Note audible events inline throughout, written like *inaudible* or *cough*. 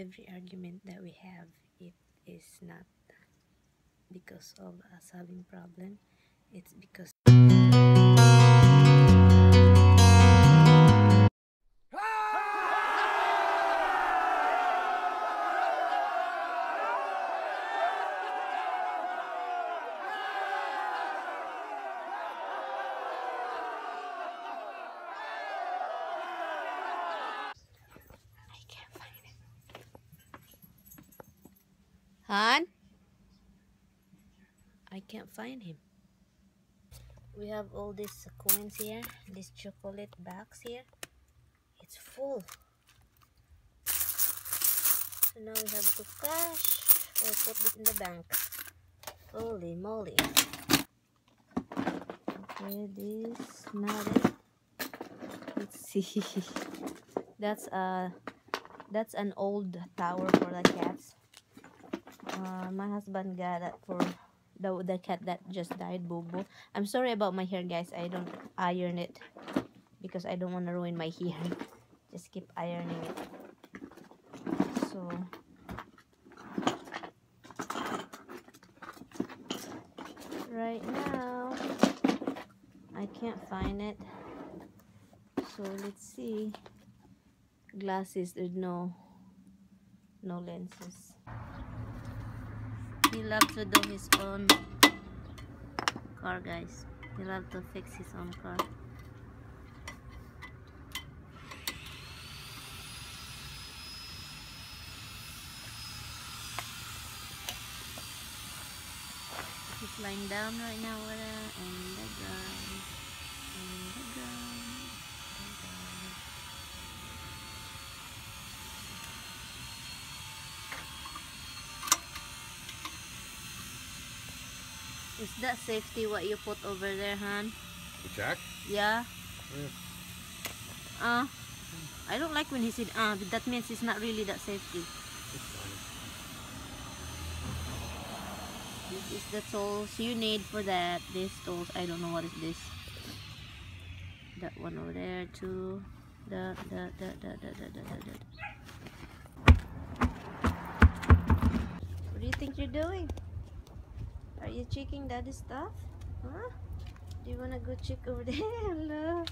every argument that we have it is not because of us having problem. It's because Han? I can't find him. We have all these coins here, this chocolate box here. It's full. So now we have to cash or put it in the bank. Holy moly. Okay, this not it. Let's see. *laughs* That's a that's an old tower for the cats. Uh, my husband got that for the the cat that just died, Bobo. I'm sorry about my hair, guys. I don't iron it because I don't want to ruin my hair. *laughs* Just keep ironing it. So right now I can't find it. So let's see glasses there's no no lenses he loves to do his own car guys. He loves to fix his own car. He's lying down right now and the ground Is that safety what you put over there, hon? The jack? Yeah. yeah. Uh, I don't like when he said, uh, but that means it's not really that safety. This is the tools you need for that. These tools, I don't know what is this. That one over there too. What do you think you're doing? Are you checking daddy's stuff? Huh? Do you wanna go check over *laughs* there? Hello.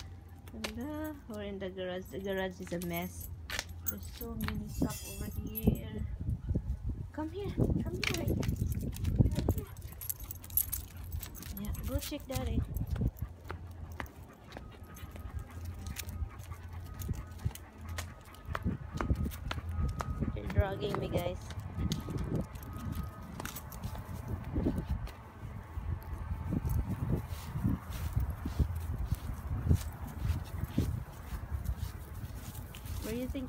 Hello. Or in the garage. The garage is a mess. There's so many stuff over here. Come here. Come here. Yeah, go check daddy. They're dragging me guys.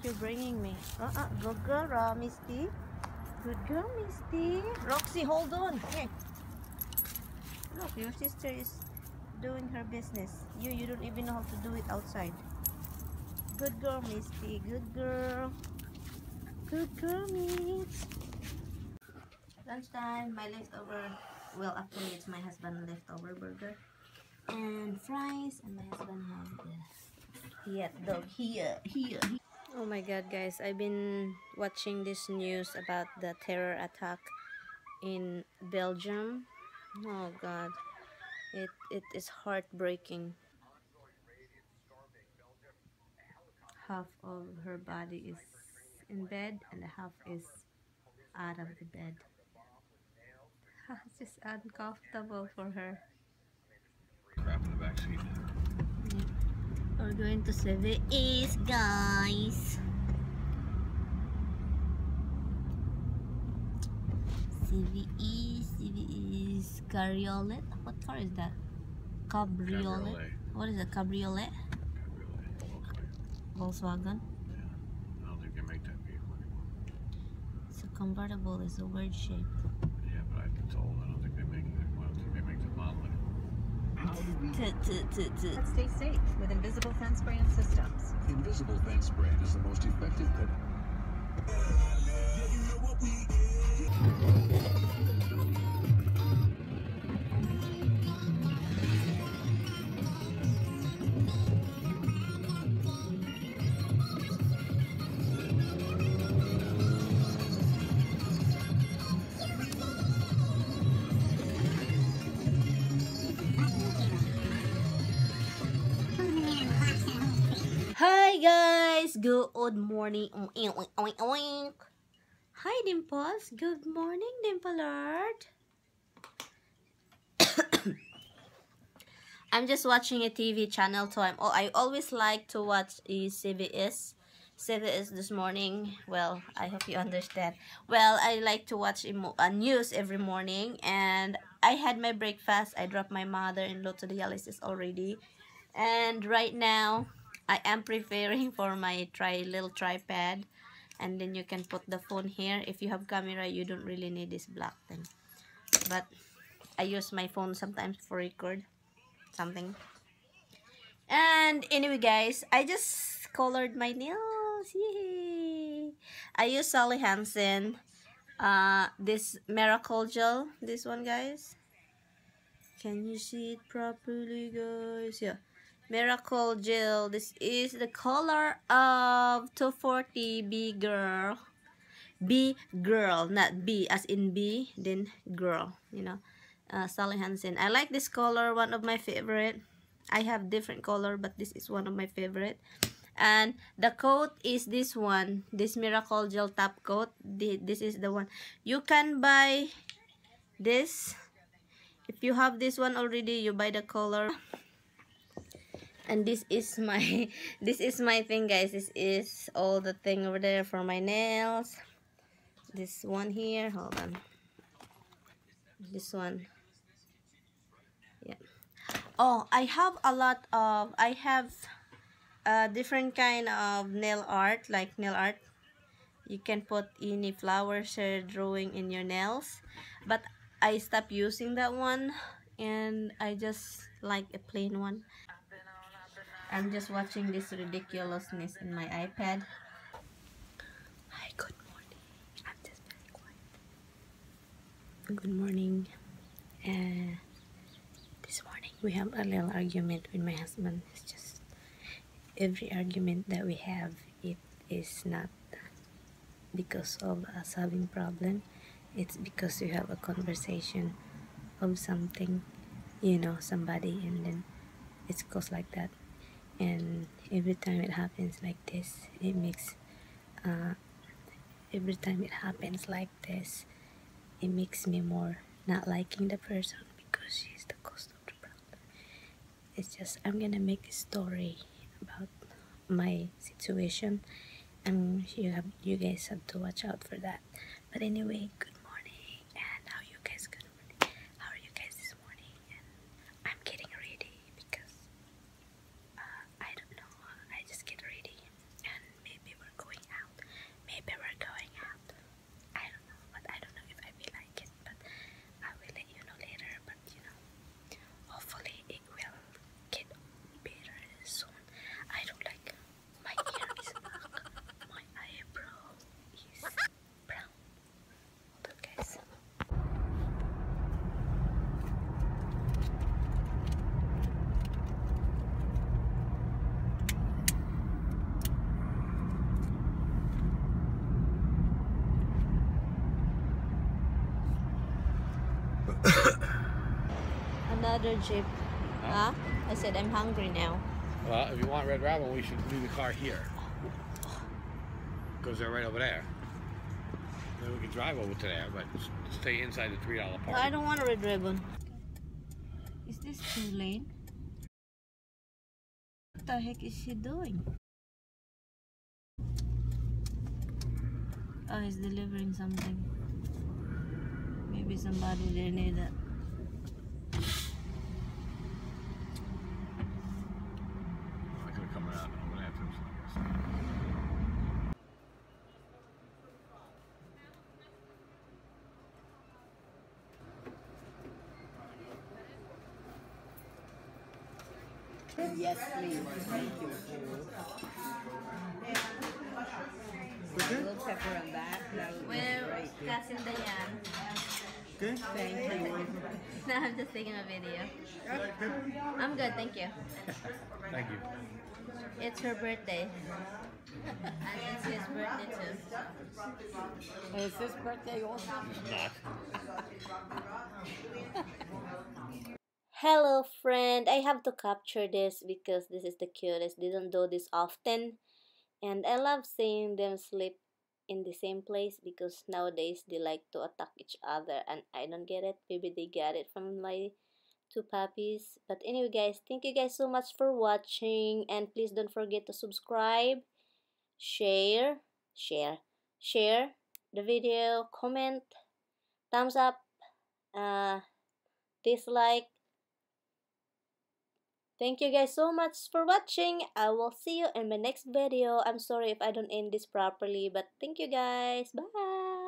Do you bringing me? Uh-uh, good girl, Ra, Misty. Good girl, Misty. Roxy, hold on. Here. Look, your sister is doing her business. You, you don't even know how to do it outside. Good girl, Misty. Good girl. Good girl, Miss. Lunchtime, my leftover. Well, actually, it's my husband leftover burger and fries, and my husband has the hot dog here, here. Oh my god, guys! I've been watching this news about the terror attack in Belgium. Oh god, it it is heartbreaking. Half of her body is in bed, and the half is out of the bed. It's *laughs* just uncomfortable for her. Crap in the. We're going to Seve East, guys. Seve East, Seve East, Cabriolet. What car is that? Cabriolet. Cabriolet. What is a cabriolet? Cabriolet. Volkswagen. Volkswagen. I don't think they make that vehicle anymore. So convertible is a weird shape. Yeah, but I've been told I don't think they make it. Well, I don't think they make the model anymore. Tut, tut, tut, tut. Let's stay safe with Invisible Fence brand systems. Invisible Fence brand is the most effective pet. good morning. Hi, Dimples. Good morning, Dimpleard. *coughs* I'm just watching a TV channel, so I'm. Oh, I always like to watch CBS. CBS this morning. Well, I hope you understand. Well, I like to watch a, uh, news every morning, and I had my breakfast. I dropped my mother-in-law to dialysis already, and right now I am preparing *laughs* for my tri little tripod, and then you can put the phone here. If you have camera, you don't really need this black thing, but I use my phone sometimes for record something. And anyway, guys, I just colored my nails. Yay! I use Sally Hansen. Uh, this Miracle Gel. This one, guys. Can you see it properly, guys? Yeah. Miracle Gel. This is the color of 240 B Girl. B Girl, not B as in B, then girl, you know uh, Sally Hansen. I like this color, one of my favorite. I have different color, but this is one of my favorite. And the coat is this one, this Miracle Gel Top Coat. This is the one. You can buy this. If you have this one already, you buy the color. And this is my, *laughs* this is my thing, guys. This is all the thing over there for my nails. This one here, hold on. This one oh i have a lot of i have a different kind of nail art like nail art you can put any flowers or drawing in your nails but i stopped using that one and i just like a plain one i'm just watching this ridiculousness in my ipad. Hi good morning. I'm just very quiet. Good morning. Uh, this morning we have a little argument with my husband. It's just every argument that we have it is not because of us having problem. It's because we have a conversation of something you know somebody and then it goes like that and every time it happens like this it makes uh, every time it happens like this it makes me more not liking the person because she's the cause of the problem. it's just I'm gonna make a story about my situation and you have you guys have to watch out for that but anyway good morning and how you guys good morning how are you guys this morning and I'm getting ready because uh, I don't know I just get ready and maybe we're going out maybe we're going out I don't know but I don't know if I feel like it but I will let you know later but you know hopefully it will get better soon. I don't like my ear is black, my eyebrow is brown. Hold on, guys. *coughs* Another jeep. Huh? I said I'm hungry now. Well, if you want Red Robin, we should leave the car here. Goes there right over there. Then we can drive over to there, but stay inside the three dollar park. I don't want a red ribbon. Is this too late? What the heck is she doing? Oh, he's delivering something. Maybe somebody didn't need that. I could have come out over there too. so I guess. Yes, please. Thank you. A little pepper on that. That would be great. Cousin Dayan. Thank you. No, I'm just taking a video. I'm good, thank you. Thank you. It's her birthday. and it's his birthday too. Is this birthday also? Not. *laughs* Hello friend, I have to capture this because this is the cutest. They don't do this often. and I love seeing them sleep in the same place because nowadays they like to attack each other and I don't get it. Maybe they got it from my two puppies. But anyway guys thank you guys so much for watching. And please don't forget to subscribe share share share the video comment thumbs up uh dislike Thank you guys so much for watching. I will see you in my next video. I'm sorry if I don't end this properly, but thank you guys. Bye.